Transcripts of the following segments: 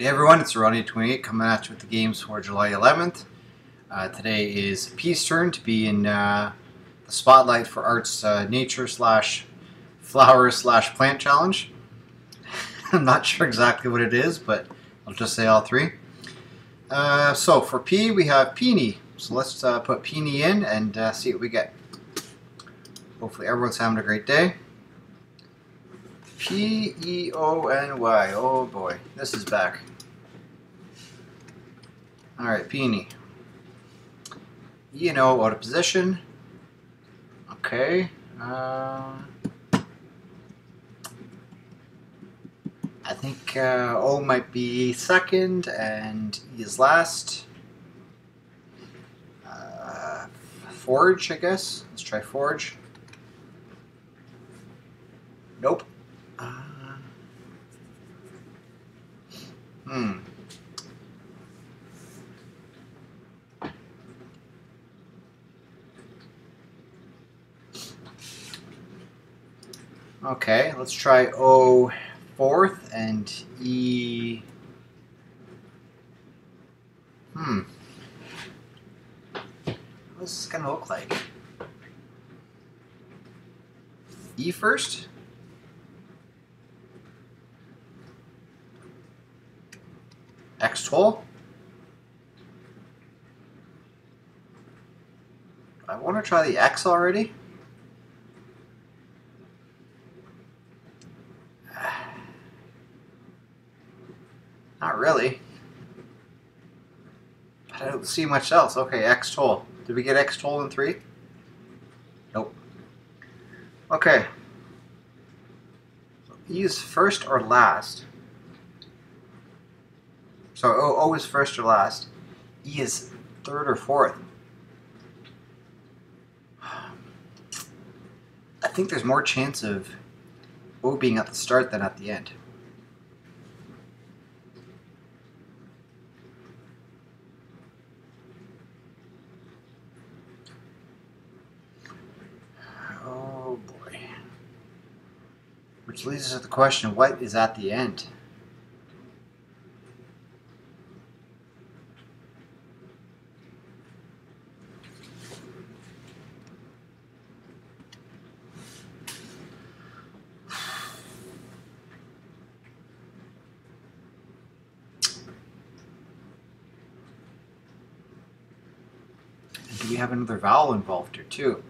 day, everyone. It's Ronnie28 coming at you with the games for July 11th. Uh, today is P's turn to be in uh, the spotlight for Art's uh, nature slash flower slash plant challenge. I'm not sure exactly what it is, but I'll just say all three. Uh, so for P, we have Peony. So let's uh, put Peony in and uh, see what we get. Hopefully everyone's having a great day. P E O N Y. Oh boy, this is back. All right, Peony. You know, out of position. Okay. Uh, I think uh, O might be second and E is last. Uh, Forge, I guess. Let's try Forge. Okay, let's try O fourth and E. Hmm. What's this gonna look like? E first? X toll? I want to try the X already. Not really. But I don't see much else. Okay, X toll. Did we get X toll in three? Nope. Okay. E is first or last? So O, o is first or last. E is third or fourth. I think there's more chance of O being at the start than at the end. Oh boy. Which leads us to the question what is at the end? We have another vowel involved here too?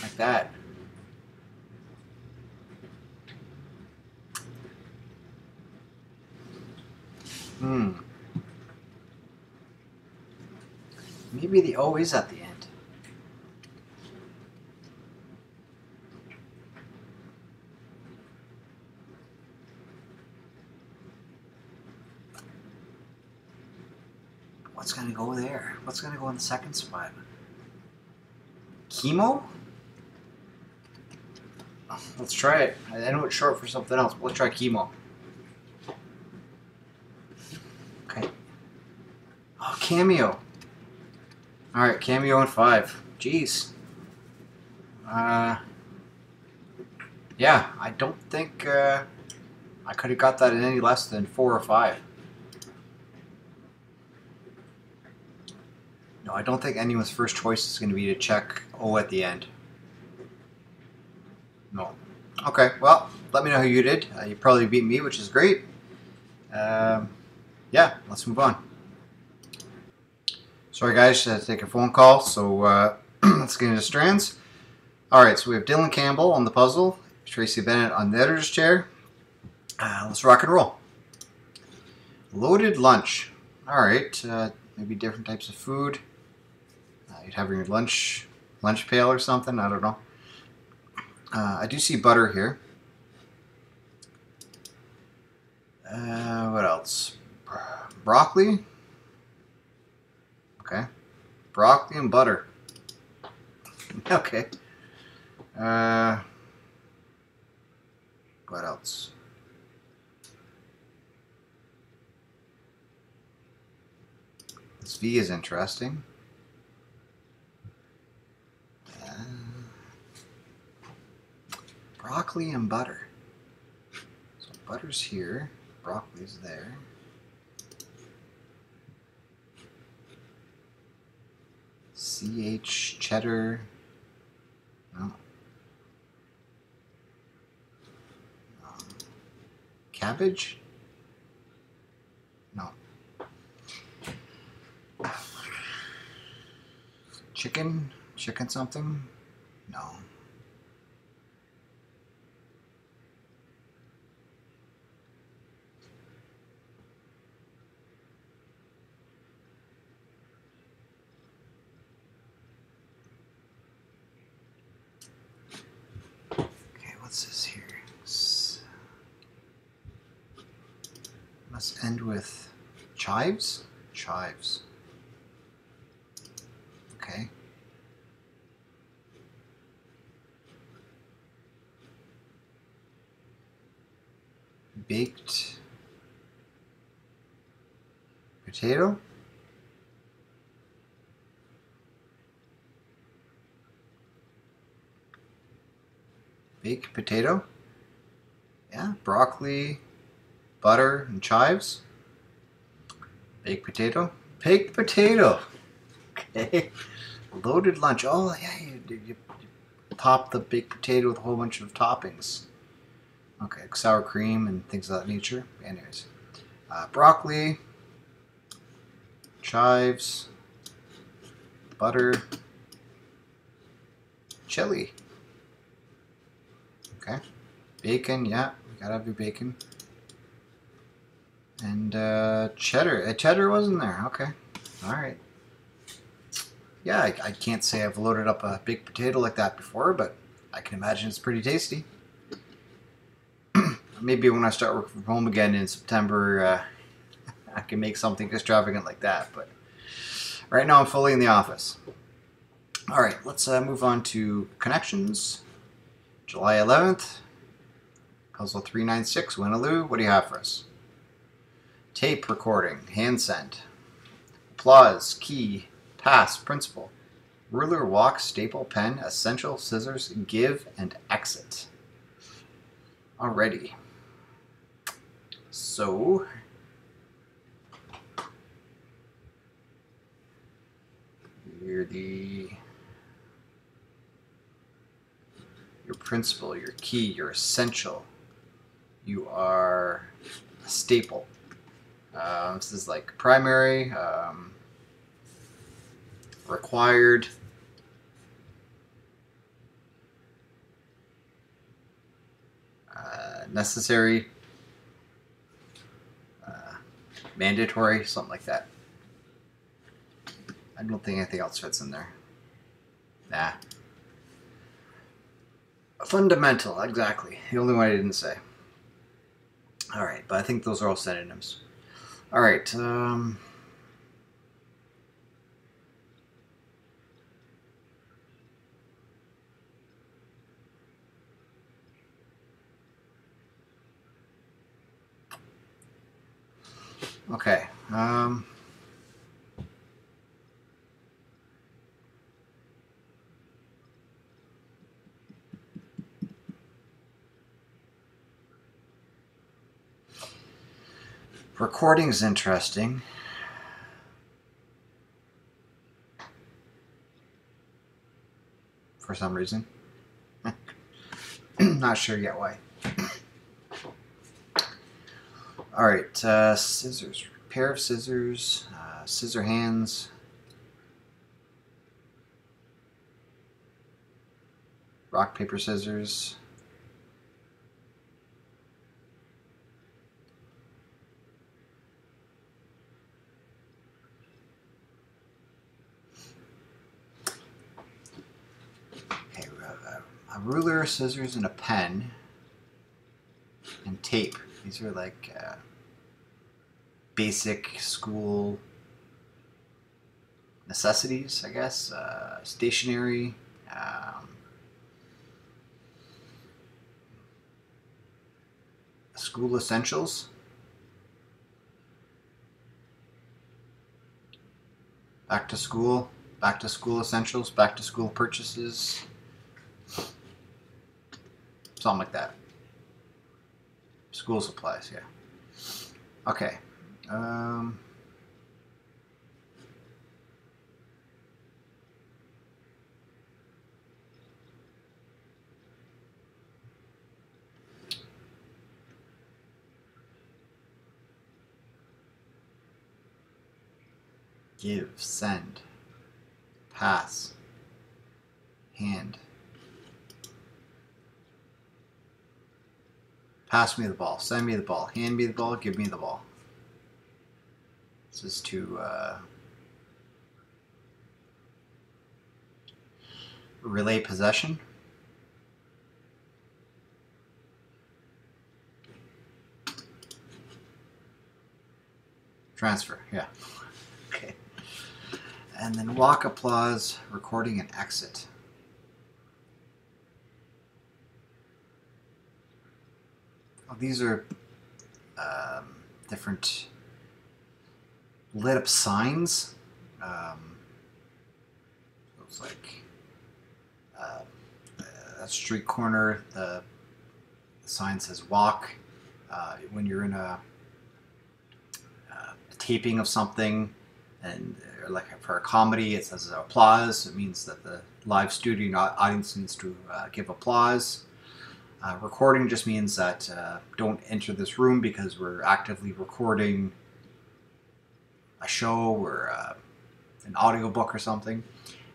Like that. Hmm. Maybe the O is at the end. What's gonna go there? What's gonna go in the second spot? Chemo? Let's try it. I know it's short for something else, but let's try chemo. Okay. Oh, cameo. Alright, cameo in five. Jeez. Uh, yeah, I don't think uh, I could have got that in any less than four or five. No, I don't think anyone's first choice is going to be to check O at the end. No. Okay, well, let me know how you did. Uh, you probably beat me, which is great. Um, yeah, let's move on. Sorry, guys, I had to take a phone call, so uh, let's get into strands. All right, so we have Dylan Campbell on the puzzle, Tracy Bennett on the editor's chair. Uh, let's rock and roll. Loaded lunch. All right, uh, maybe different types of food. Uh, you'd have your lunch lunch pail or something. I don't know. Uh, I do see butter here. Uh, what else? Broccoli. Okay. Broccoli and butter. okay. Uh, what else? This V is interesting. Uh, broccoli and butter. So butter's here. broccoli's there. CH cheddar. No. Um, cabbage? No. Chicken? Chicken something? No. Okay, what's this here? S- Must end with chives? Chives. Okay. Baked potato? baked potato. Yeah, broccoli, butter, and chives. Baked potato. Baked potato. Okay. Loaded lunch. Oh, yeah, you, you, you top the baked potato with a whole bunch of toppings. Okay, sour cream and things of that nature. Anyways, uh, broccoli, chives, butter, chili. Okay. Bacon, yeah, gotta have your bacon. And uh, cheddar. Uh, cheddar wasn't there. Okay. All right. Yeah, I, I can't say I've loaded up a big potato like that before, but I can imagine it's pretty tasty. Maybe when I start working from home again in September, uh, I can make something extravagant like that. But right now, I'm fully in the office. All right, let's uh, move on to connections. July 11th, puzzle 396, Wyna Liu. What do you have for us? Tape recording, hand sent. Applause, key, pass, principal. Ruler, walk, staple, pen, essential, scissors, give, and exit. Alrighty. So, you're the your principal, your key, your essential. You are a staple. Um, this is like primary, um, required. Uh, necessary, uh, mandatory, something like that. I don't think anything else fits in there. Nah. Fundamental, exactly. The only one I didn't say. All right, but I think those are all synonyms. All right. Um, okay. Um, recording's interesting. For some reason. Not sure yet why. All right, uh, scissors. Pair of scissors, uh, scissor hands. Rock, paper, scissors. Okay, ruler, scissors, and a pen, and tape. These are like uh, basic school necessities, I guess. Uh, stationery. Um, school essentials. Back to school. Back to school essentials. Back to school purchases. Something like that. School supplies, yeah. Okay. Um, give, send, pass, hand. Pass me the ball, send me the ball, hand me the ball, give me the ball. This is to uh, relay possession. Transfer, yeah. Okay. And then walk applause, recording and exit. Oh, these are um, different lit up signs. Um, looks like uh, a street corner. The, the sign says walk. Uh, when you're in a, uh, taping of something, and like for a comedy, it says applause. It means that the live studio audience needs to uh, give applause. Uh, recording just means that uh, don't enter this room because we're actively recording a show or uh, an audiobook or something.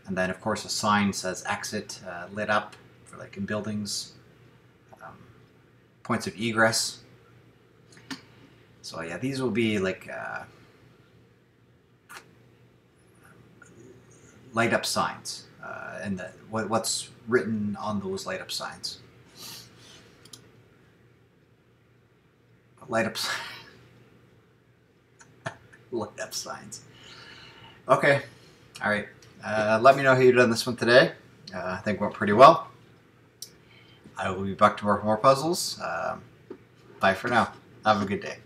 And then, of course, a sign says exit uh, lit up for like in buildings, um, points of egress. So, yeah, these will be like uh, light up signs uh, and the, what, what's written on those light up signs. Light up light up signs. Okay. All right. Uh, let me know how you on this one today. Uh, I think went pretty well. I will be back tomorrow for more puzzles. Um, bye for now. Have a good day.